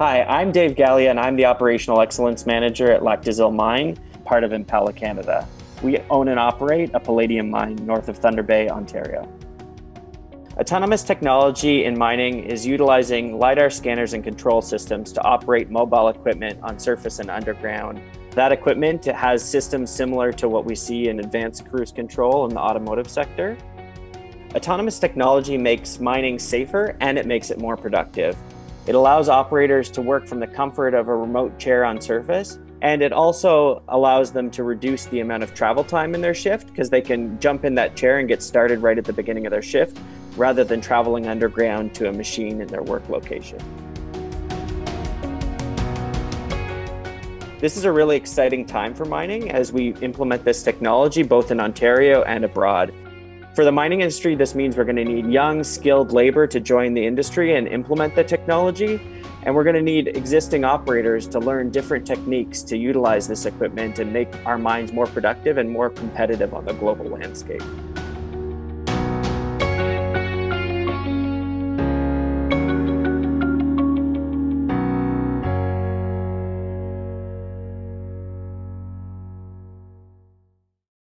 Hi, I'm Dave Galea, and I'm the Operational Excellence Manager at Lac des Îles Mine, part of Impala Canada. We own and operate a palladium mine north of Thunder Bay, Ontario. Autonomous technology in mining is utilizing LiDAR scanners and control systems to operate mobile equipment on surface and underground. That equipment has systems similar to what we see in advanced cruise control in the automotive sector. Autonomous technology makes mining safer and it makes it more productive. It allows operators to work from the comfort of a remote chair on surface, and it also allows them to reduce the amount of travel time in their shift because they can jump in that chair and get started right at the beginning of their shift rather than traveling underground to a machine in their work location. This is a really exciting time for mining as we implement this technology both in Ontario and abroad. For the mining industry, this means we're going to need young, skilled labor to join the industry and implement the technology. And we're going to need existing operators to learn different techniques to utilize this equipment and make our mines more productive and more competitive on the global landscape.